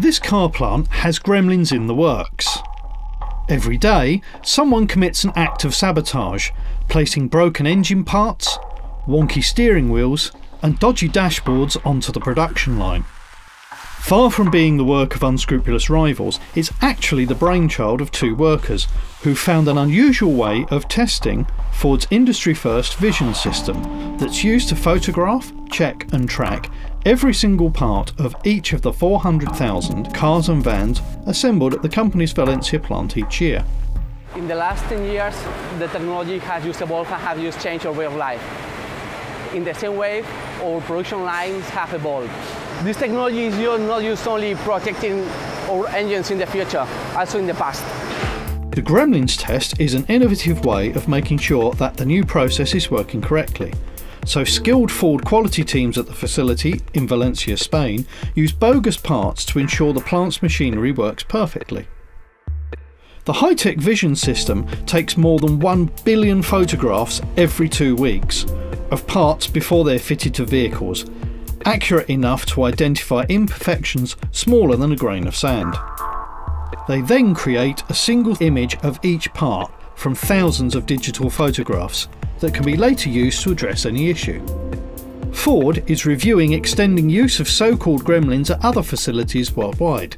This car plant has gremlins in the works. Every day, someone commits an act of sabotage, placing broken engine parts, wonky steering wheels, and dodgy dashboards onto the production line. Far from being the work of unscrupulous rivals, it's actually the brainchild of two workers who found an unusual way of testing Ford's industry first vision system that's used to photograph, check, and track every single part of each of the 400,000 cars and vans assembled at the company's Valencia plant each year. In the last 10 years, the technology has used evolved and has used changed our way of life. In the same way, our production lines have evolved. This technology is not used only protecting our engines in the future, also in the past. The Gremlins test is an innovative way of making sure that the new process is working correctly. So, skilled Ford quality teams at the facility in Valencia, Spain, use bogus parts to ensure the plant's machinery works perfectly. The high tech vision system takes more than 1 billion photographs every two weeks of parts before they're fitted to vehicles, accurate enough to identify imperfections smaller than a grain of sand. They then create a single image of each part from thousands of digital photographs that can be later used to address any issue. Ford is reviewing extending use of so called gremlins at other facilities worldwide.